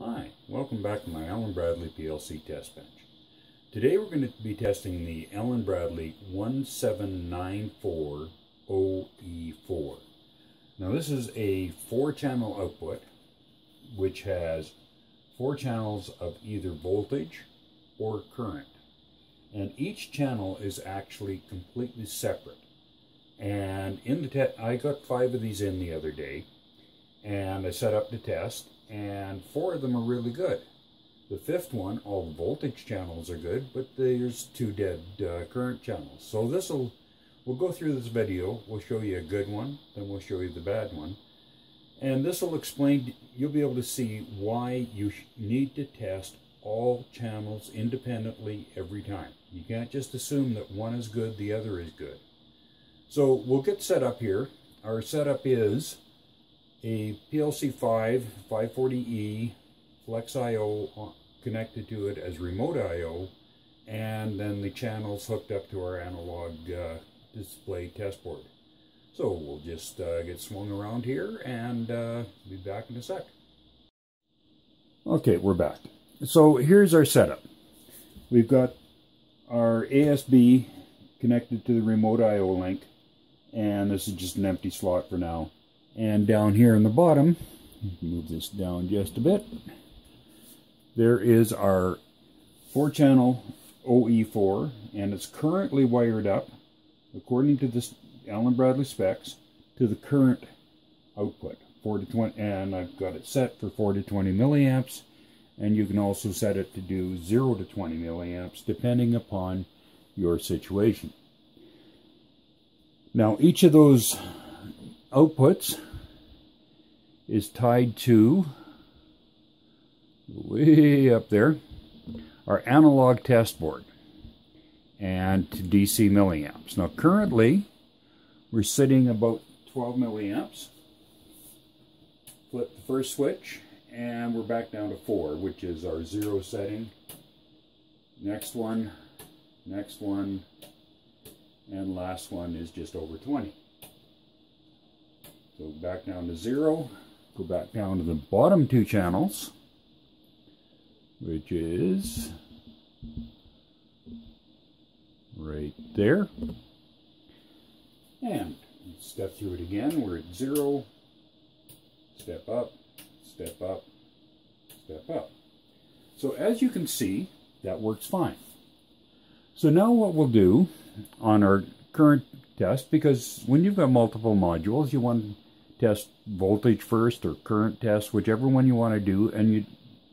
Hi, welcome back to my Allen Bradley PLC test bench. Today we're going to be testing the Allen Bradley 1794OE4. Now this is a four channel output which has four channels of either voltage or current. And each channel is actually completely separate. And in the test, I got five of these in the other day and I set up the test and four of them are really good. The fifth one, all the voltage channels are good, but there's two dead uh, current channels. So this will, we'll go through this video, we'll show you a good one, then we'll show you the bad one. And this will explain, you'll be able to see why you need to test all channels independently every time. You can't just assume that one is good, the other is good. So we'll get set up here. Our setup is a PLC5 540E Flex IO connected to it as remote IO and then the channels hooked up to our analog uh, display test board. So we'll just uh, get swung around here and uh, be back in a sec. Okay, we're back. So here's our setup. We've got our ASB connected to the remote IO link and this is just an empty slot for now. And down here in the bottom, move this down just a bit, there is our four channel OE4 and it's currently wired up according to this Allen Bradley specs to the current output 4 to 20 and I've got it set for 4 to 20 milliamps and you can also set it to do 0 to 20 milliamps depending upon your situation. Now each of those outputs is tied to way up there our analog test board and to DC milliamps. Now currently we're sitting about 12 milliamps. Flip the first switch and we're back down to 4 which is our zero setting. Next one, next one, and last one is just over 20. So back down to zero, go back down to the bottom two channels, which is right there. And step through it again, we're at zero, step up, step up, step up. So as you can see, that works fine. So now what we'll do on our current test, because when you've got multiple modules, you want test voltage first or current test, whichever one you want to do, and you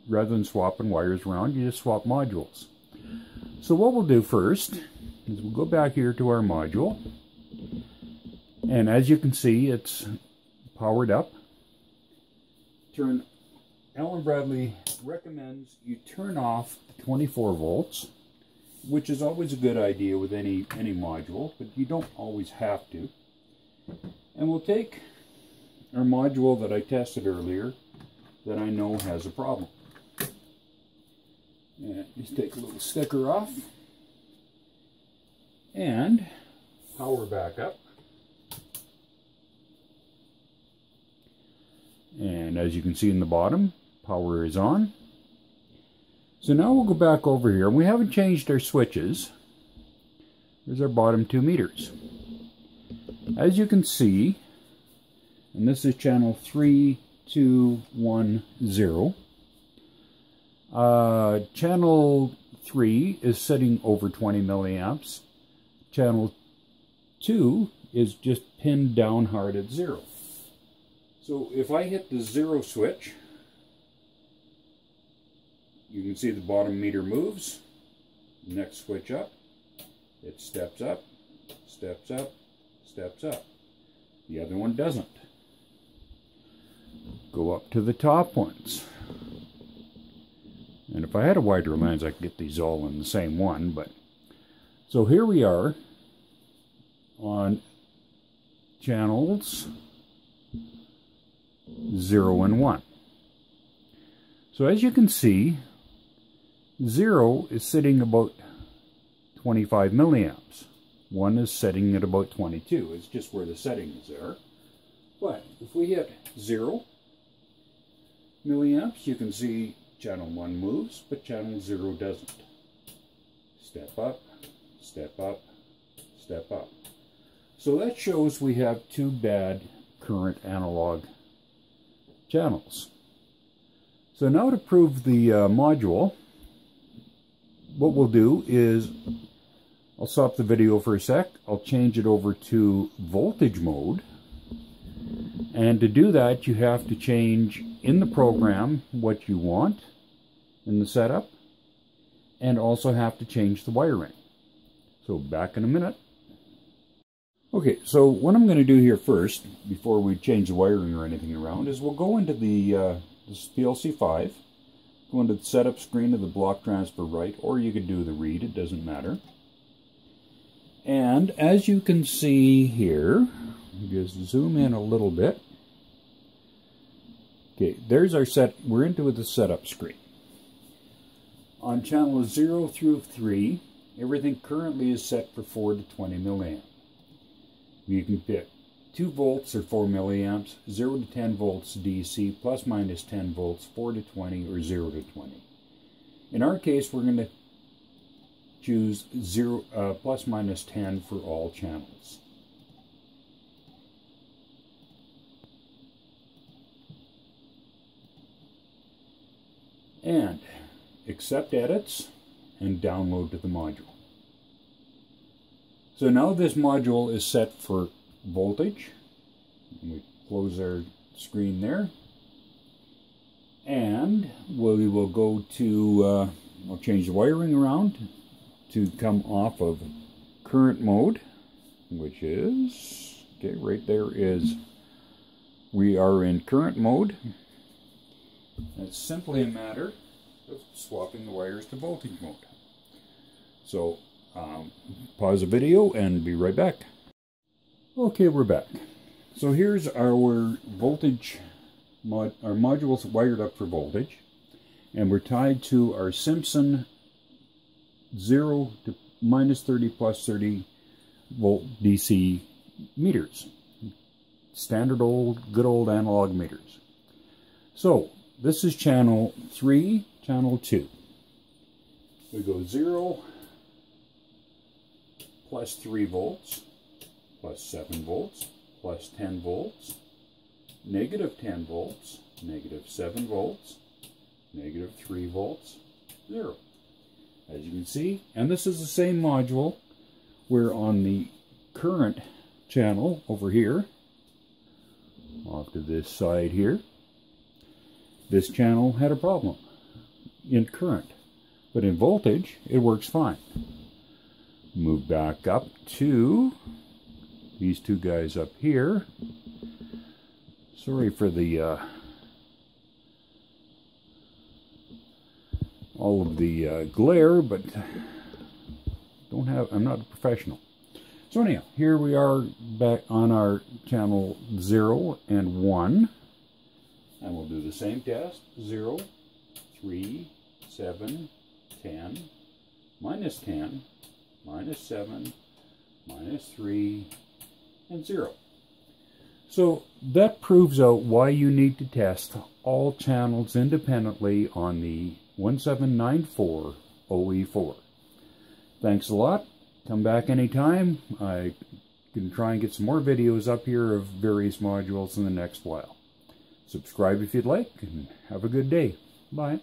rather than swapping wires around, you just swap modules. So what we'll do first is we'll go back here to our module, and as you can see, it's powered up. Turn Allen Bradley recommends you turn off 24 volts which is always a good idea with any, any module, but you don't always have to. And we'll take our module that I tested earlier that I know has a problem. And just take a little sticker off and power back up. And as you can see in the bottom, power is on. So now we'll go back over here. We haven't changed our switches. There's our bottom two meters. As you can see, and this is channel 3210, uh, channel 3 is setting over 20 milliamps. Channel 2 is just pinned down hard at zero. So if I hit the zero switch, you can see the bottom meter moves. Next switch up, it steps up, steps up, steps up. The other one doesn't. Go up to the top ones. And if I had a wider lens, I could get these all in the same one. But So here we are on channels 0 and 1. So as you can see, 0 is sitting about 25 milliamps. 1 is setting at about 22. It's just where the settings are. But if we hit 0, milliamps, you can see channel 1 moves, but channel 0 doesn't. Step up, step up, step up. So that shows we have two bad current analog channels. So now to prove the uh, module, what we'll do is I'll stop the video for a sec. I'll change it over to voltage mode. And to do that, you have to change in the program what you want in the setup and also have to change the wiring. So back in a minute. Okay, so what I'm going to do here first, before we change the wiring or anything around, is we'll go into the uh, PLC 5, go into the setup screen of the block transfer write, or you could do the read, it doesn't matter. And as you can see here, just zoom in a little bit. Okay, there's our set, we're into the setup screen. On channel 0 through 3, everything currently is set for 4 to 20 milliamp. You can pick 2 volts or 4 milliamps, 0 to 10 volts DC, plus minus 10 volts, 4 to 20, or 0 to 20. In our case, we're going to choose 0 uh, plus minus 10 for all channels. And accept edits and download to the module. So now this module is set for voltage. We close our screen there. And we will go to, uh, I'll change the wiring around to come off of current mode, which is, okay, right there is, we are in current mode. It's simply a matter of swapping the wires to voltage mode. So um, pause the video and be right back. Okay, we're back. So here's our voltage, mod, our modules wired up for voltage, and we're tied to our Simpson 0 to minus 30 plus 30 volt DC meters. Standard old, good old analog meters. So, this is channel 3, channel 2. We go 0, plus 3 volts, plus 7 volts, plus 10 volts, negative 10 volts, negative 7 volts, negative 3 volts, 0. As you can see, and this is the same module where on the current channel over here, off to this side here, this channel had a problem in current. But in voltage, it works fine. Move back up to these two guys up here. Sorry for the uh, all of the uh, glare, but don't have. I'm not a professional. So anyhow, here we are back on our channel 0 and 1. The same test. 0, 3, 7, 10, minus 10, minus 7, minus 3, and 0. So that proves out why you need to test all channels independently on the 1794 OE4. Thanks a lot. Come back anytime. I can try and get some more videos up here of various modules in the next while. Subscribe if you'd like, and have a good day. Bye.